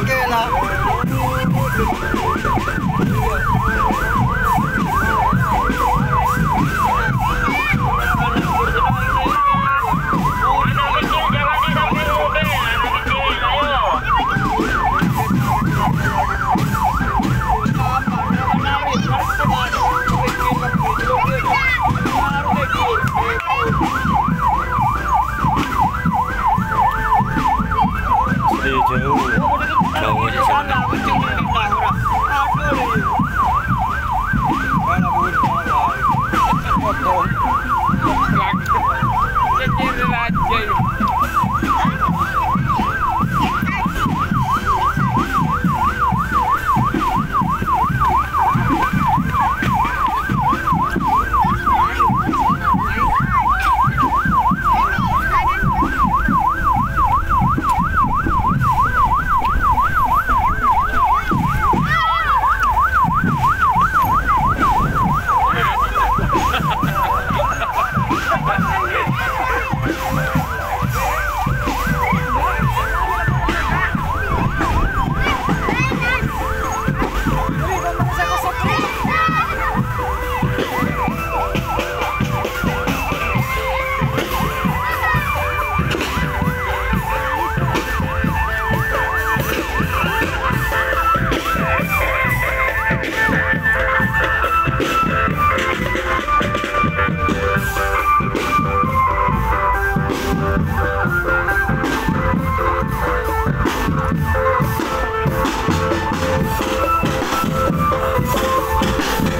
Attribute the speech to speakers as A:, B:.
A: 不给了。Thank you.